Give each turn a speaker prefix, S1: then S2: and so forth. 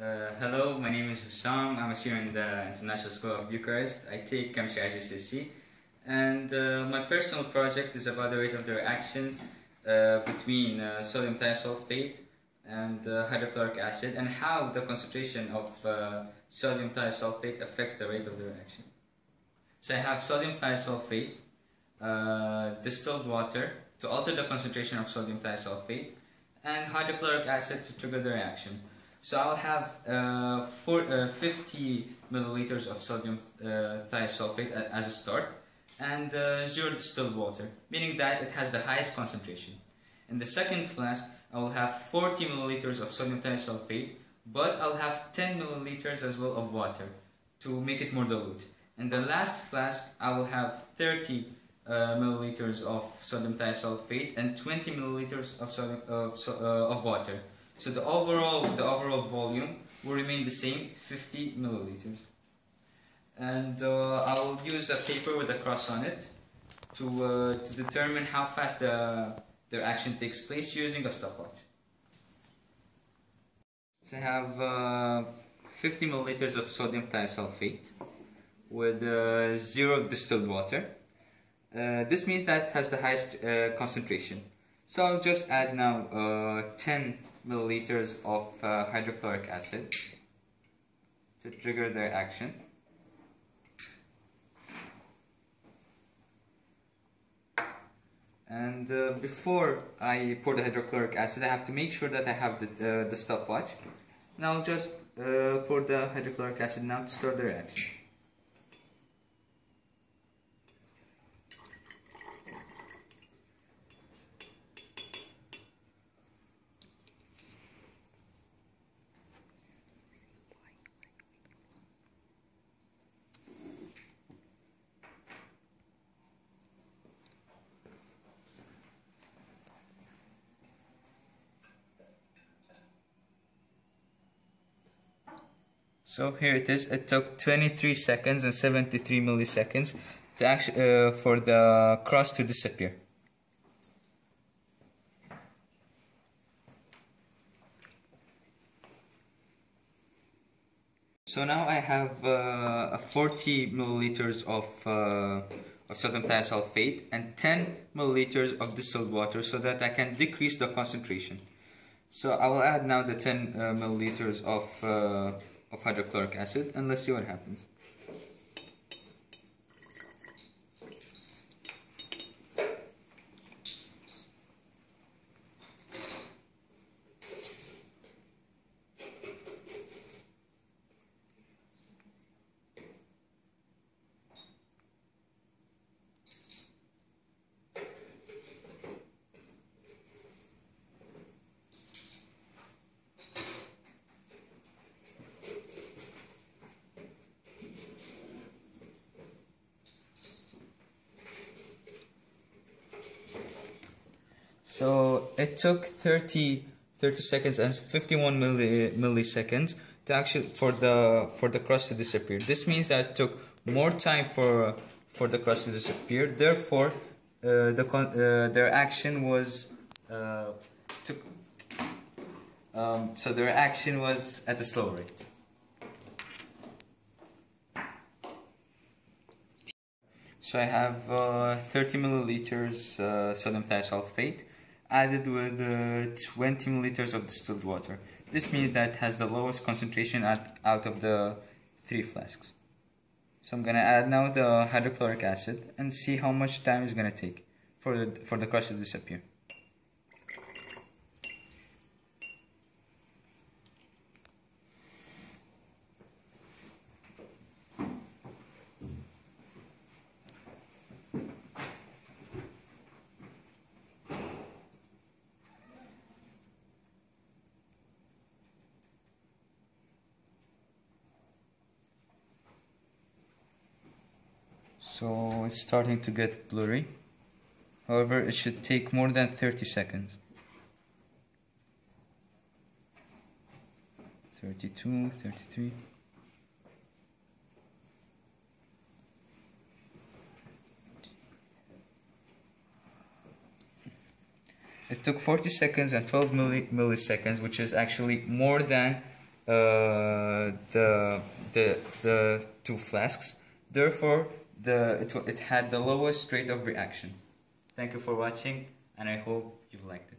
S1: Uh, hello, my name is Hussam. I'm a student in the International School of Bucharest. I take chemistry at GCSE. And uh, my personal project is about the rate of the reactions uh, between uh, sodium thiosulfate and uh, hydrochloric acid and how the concentration of uh, sodium thiosulfate affects the rate of the reaction. So I have sodium thiosulfate, distilled water to alter the concentration of sodium thiosulfate, and hydrochloric acid to trigger the reaction. So I'll have uh, four, uh, 50 milliliters of sodium uh, thiosulfate as a start and uh, zero distilled water, meaning that it has the highest concentration. In the second flask, I will have 40 milliliters of sodium thiosulfate, but I'll have 10 milliliters as well of water to make it more dilute. In the last flask, I will have 30 uh, milliliters of sodium thiosulfate and 20 milliliters of, sodium, of, uh, of water. So the overall, the overall volume will remain the same, 50 milliliters. And uh, I will use a paper with a cross on it to, uh, to determine how fast the, the action takes place using a stopwatch. So I have uh, 50 milliliters of sodium thiosulfate with uh, zero distilled water. Uh, this means that it has the highest uh, concentration. So I'll just add now 10 milliliters of uh, hydrochloric acid to trigger their action. And uh, before I pour the hydrochloric acid, I have to make sure that I have the, uh, the stopwatch. Now I'll just uh, pour the hydrochloric acid now to start the reaction. So here it is. It took 23 seconds and 73 milliseconds to actually uh, for the cross to disappear. So now I have uh, 40 milliliters of, uh, of sodium thiosulfate and 10 milliliters of distilled water so that I can decrease the concentration. So I will add now the 10 uh, milliliters of uh, of hydrochloric acid and let's see what happens. So it took 30, 30 seconds and 51 milli, milliseconds to actually for the for the crust to disappear. This means that it took more time for for the crust to disappear. Therefore, uh, the uh, their action was uh, took, um, so their action was at a slow rate. So I have uh, 30 milliliters uh, sodium thiosulfate added with uh, 20 milliliters of distilled water. This means that it has the lowest concentration at, out of the three flasks. So I'm gonna add now the hydrochloric acid and see how much time it's gonna take for the, for the crust to disappear. So it's starting to get blurry. However it should take more than 30 seconds. 32 33 It took 40 seconds and 12 milli milliseconds, which is actually more than uh, the the the two flasks. Therefore, the it, it had the lowest rate of reaction. Thank you for watching, and I hope you've liked it.